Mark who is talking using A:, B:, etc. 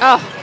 A: Oh,